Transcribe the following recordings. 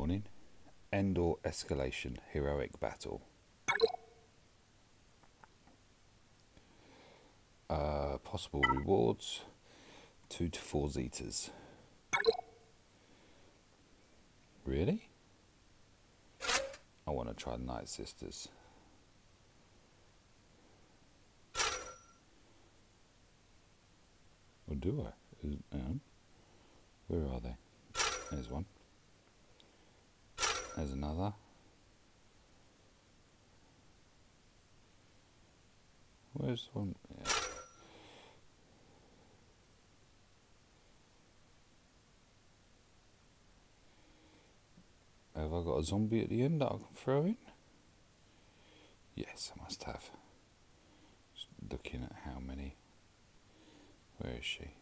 morning. Endor Escalation Heroic Battle. Uh, possible rewards 2 to 4 Zetas. Really? I want to try the Night Sisters. Or do I? Um, where are they? There's one. There's another. Where's one? Yeah. Have I got a zombie at the end that I can throw in? Yes, I must have. Just looking at how many. Where is she?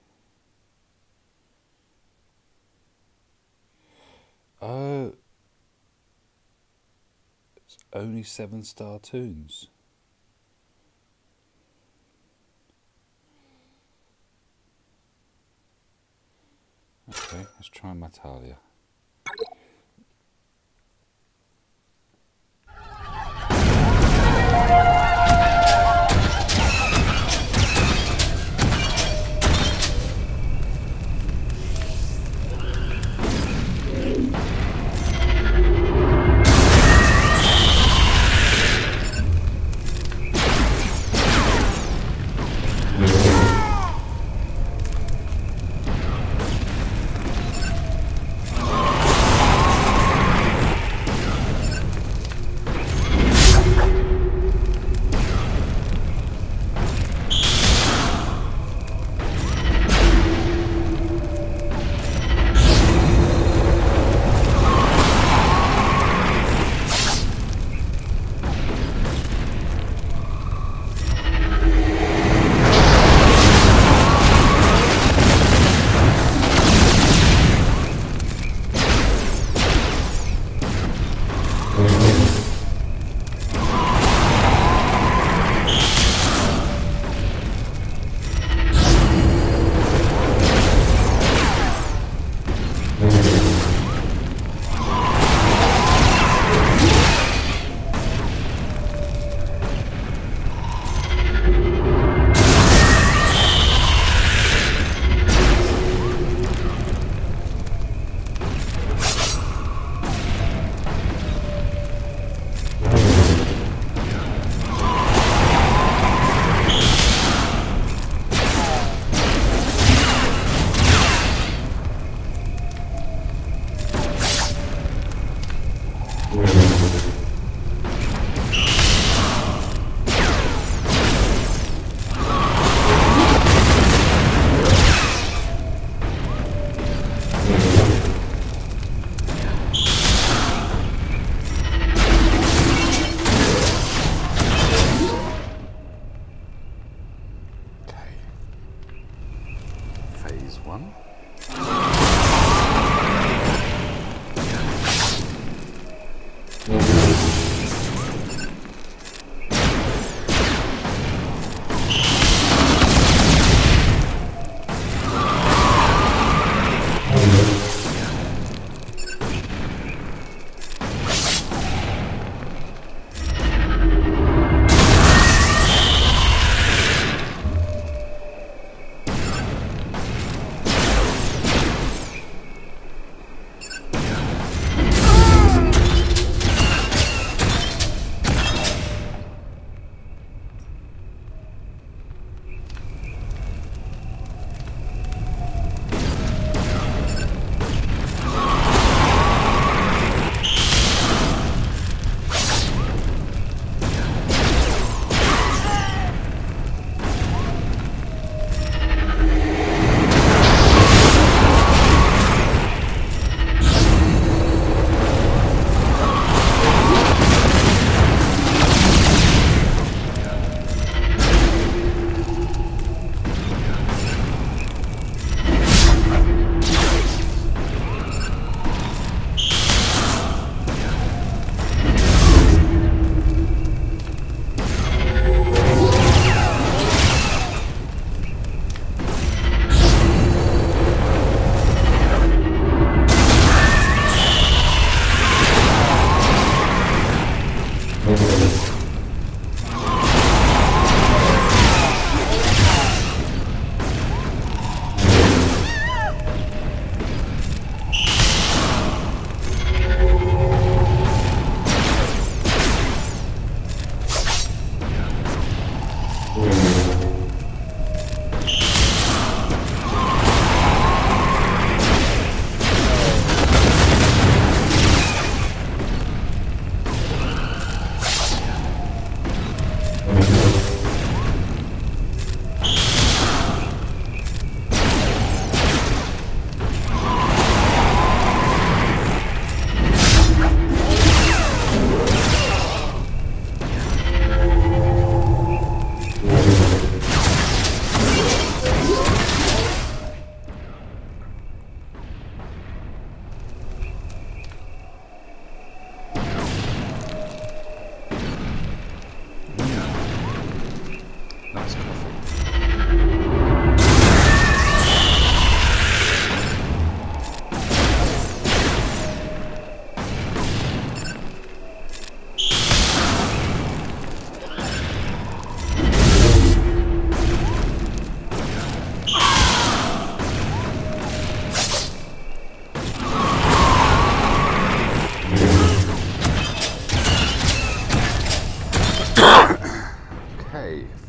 Only seven star toons. Okay, let's try Natalia.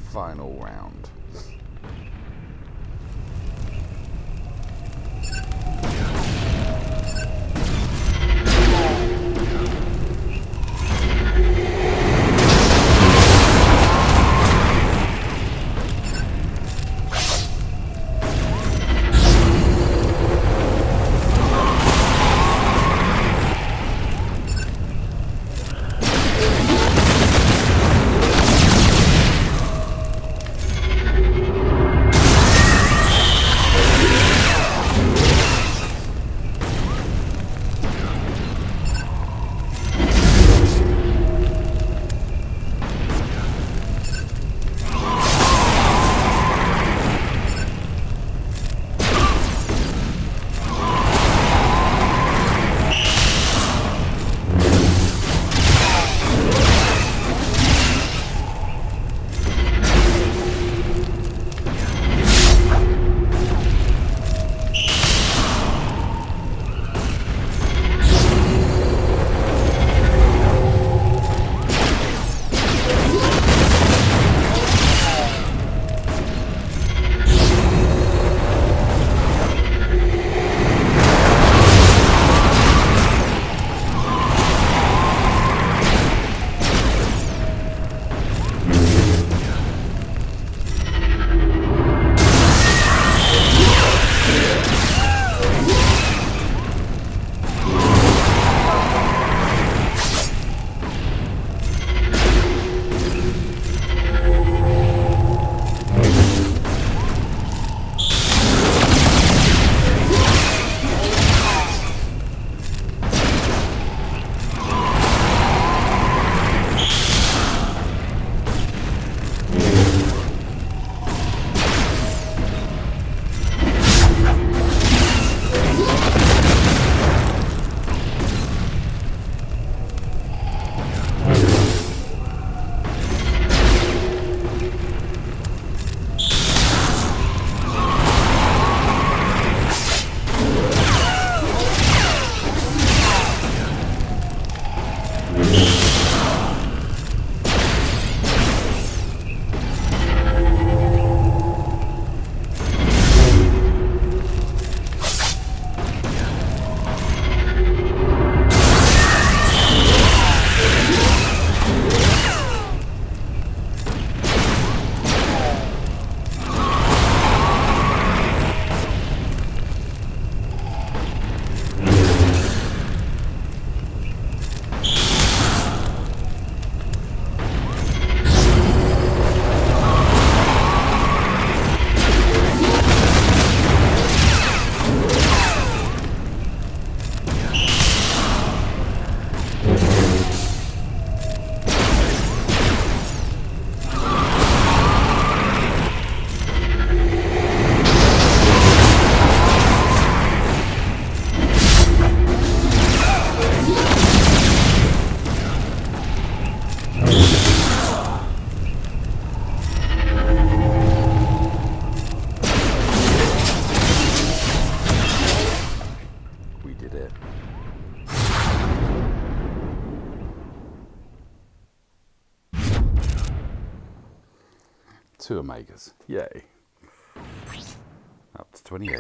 final round. Two Omegas. Yay. Up to 28.